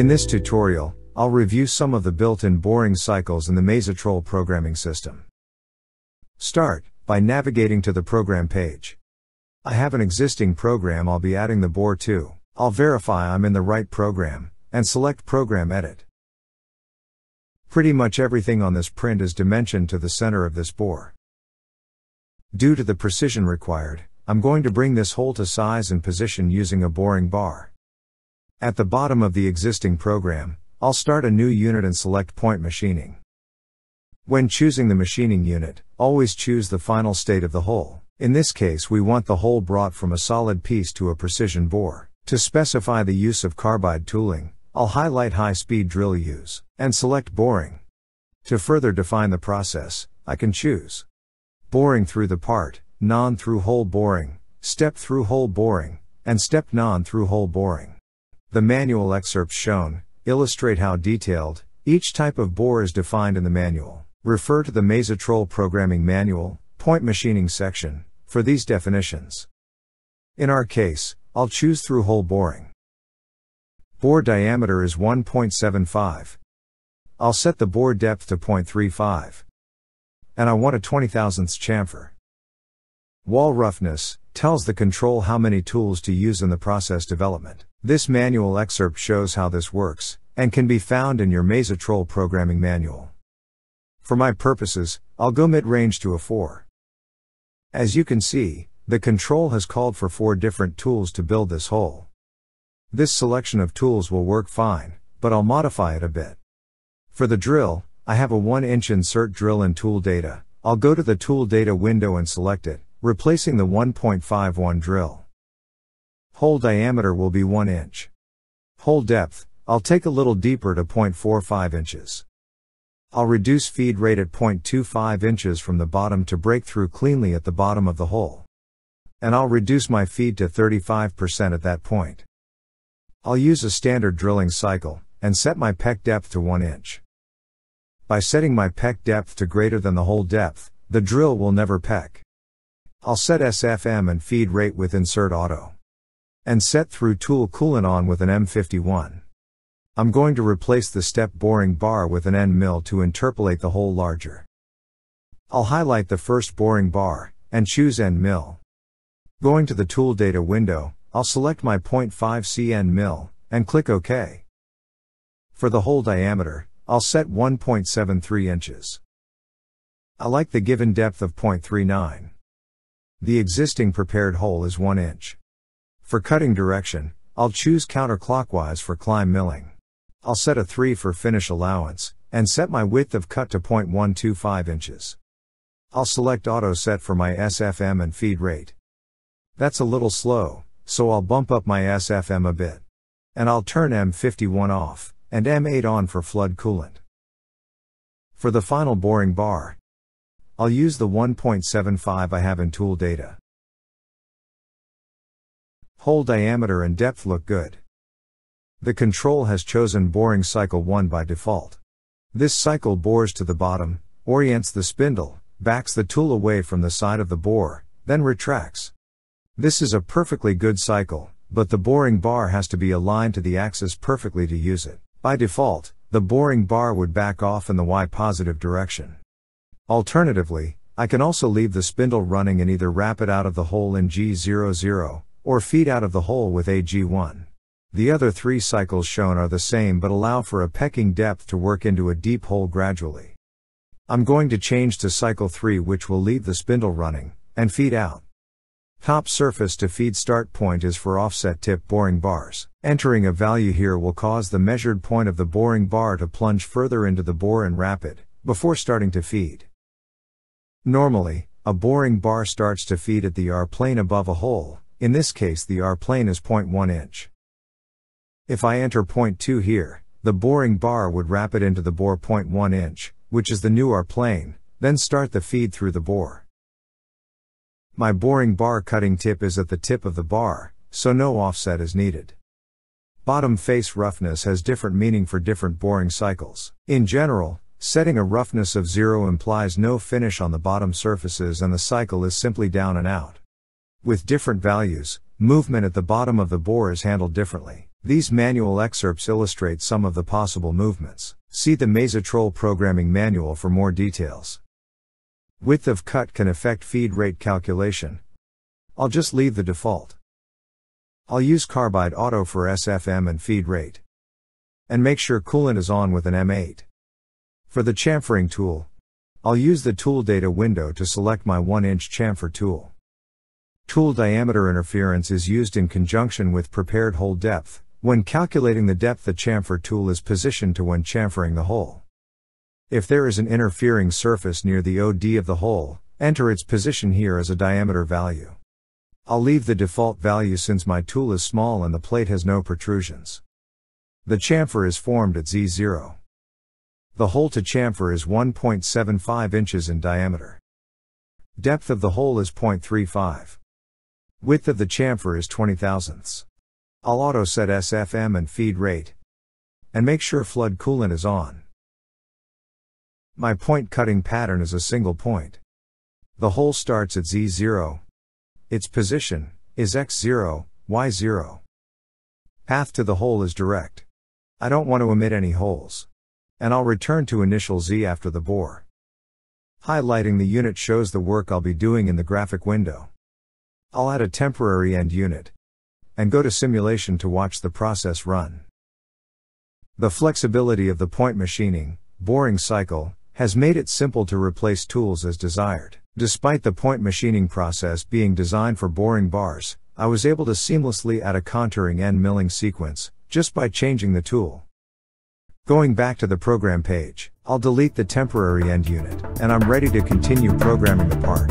In this tutorial, I'll review some of the built-in boring cycles in the Mazatrol programming system. Start by navigating to the program page. I have an existing program I'll be adding the bore to. I'll verify I'm in the right program and select program edit. Pretty much everything on this print is dimensioned to the center of this bore. Due to the precision required, I'm going to bring this hole to size and position using a boring bar. At the bottom of the existing program, I'll start a new unit and select point machining. When choosing the machining unit, always choose the final state of the hole. In this case we want the hole brought from a solid piece to a precision bore. To specify the use of carbide tooling, I'll highlight high speed drill use, and select boring. To further define the process, I can choose boring through the part, non through hole boring, step through hole boring, and step non through hole boring. The manual excerpts shown illustrate how detailed each type of bore is defined in the manual. Refer to the Mazatrol Programming Manual, Point Machining section, for these definitions. In our case, I'll choose through hole boring. Bore diameter is 1.75. I'll set the bore depth to 0.35. And I want a 20 thousandths chamfer. Wall roughness tells the control how many tools to use in the process development. This manual excerpt shows how this works, and can be found in your Mazatrol programming manual. For my purposes, I'll go mid-range to a 4. As you can see, the control has called for four different tools to build this hole. This selection of tools will work fine, but I'll modify it a bit. For the drill, I have a 1 inch insert drill in tool data. I'll go to the tool data window and select it, replacing the 1.51 drill. Hole diameter will be 1 inch. Hole depth, I'll take a little deeper to 0.45 inches. I'll reduce feed rate at 0.25 inches from the bottom to break through cleanly at the bottom of the hole. And I'll reduce my feed to 35% at that point. I'll use a standard drilling cycle, and set my peck depth to 1 inch. By setting my peck depth to greater than the hole depth, the drill will never peck. I'll set SFM and feed rate with insert auto and set through tool coolant on with an M51. I'm going to replace the step boring bar with an end mill to interpolate the hole larger. I'll highlight the first boring bar, and choose end mill. Going to the tool data window, I'll select my 0.5C end mill, and click OK. For the hole diameter, I'll set 1.73 inches. I like the given depth of 0.39. The existing prepared hole is 1 inch. For cutting direction, I'll choose counterclockwise for climb milling. I'll set a 3 for finish allowance, and set my width of cut to 0.125 inches. I'll select auto set for my SFM and feed rate. That's a little slow, so I'll bump up my SFM a bit. And I'll turn M51 off, and M8 on for flood coolant. For the final boring bar, I'll use the 1.75 I have in tool data. Hole diameter and depth look good. The control has chosen boring cycle 1 by default. This cycle bores to the bottom, orients the spindle, backs the tool away from the side of the bore, then retracts. This is a perfectly good cycle, but the boring bar has to be aligned to the axis perfectly to use it. By default, the boring bar would back off in the Y positive direction. Alternatively, I can also leave the spindle running and either rapid out of the hole in G00, or feed out of the hole with a G1. The other three cycles shown are the same but allow for a pecking depth to work into a deep hole gradually. I'm going to change to cycle 3 which will leave the spindle running, and feed out. Top surface to feed start point is for offset tip boring bars. Entering a value here will cause the measured point of the boring bar to plunge further into the bore and rapid, before starting to feed. Normally, a boring bar starts to feed at the R plane above a hole, in this case the R plane is 0.1 inch. If I enter 0.2 here, the boring bar would rapid into the bore 0.1 inch, which is the new R plane, then start the feed through the bore. My boring bar cutting tip is at the tip of the bar, so no offset is needed. Bottom face roughness has different meaning for different boring cycles. In general, setting a roughness of 0 implies no finish on the bottom surfaces and the cycle is simply down and out. With different values, movement at the bottom of the bore is handled differently. These manual excerpts illustrate some of the possible movements. See the Mazatrol programming manual for more details. Width of cut can affect feed rate calculation. I'll just leave the default. I'll use Carbide Auto for SFM and feed rate. And make sure coolant is on with an M8. For the chamfering tool, I'll use the tool data window to select my 1 inch chamfer tool. Tool diameter interference is used in conjunction with prepared hole depth. When calculating the depth the chamfer tool is positioned to when chamfering the hole. If there is an interfering surface near the OD of the hole, enter its position here as a diameter value. I'll leave the default value since my tool is small and the plate has no protrusions. The chamfer is formed at Z0. The hole to chamfer is 1.75 inches in diameter. Depth of the hole is 0.35. Width of the chamfer is 20 thousandths. I'll auto set SFM and feed rate. And make sure flood coolant is on. My point cutting pattern is a single point. The hole starts at Z0. Its position is X0, Y0. Path to the hole is direct. I don't want to omit any holes and I'll return to initial Z after the bore. Highlighting the unit shows the work I'll be doing in the graphic window. I'll add a temporary end unit. And go to simulation to watch the process run. The flexibility of the point machining, boring cycle, has made it simple to replace tools as desired. Despite the point machining process being designed for boring bars, I was able to seamlessly add a contouring end milling sequence, just by changing the tool. Going back to the program page, I'll delete the temporary end unit, and I'm ready to continue programming the part.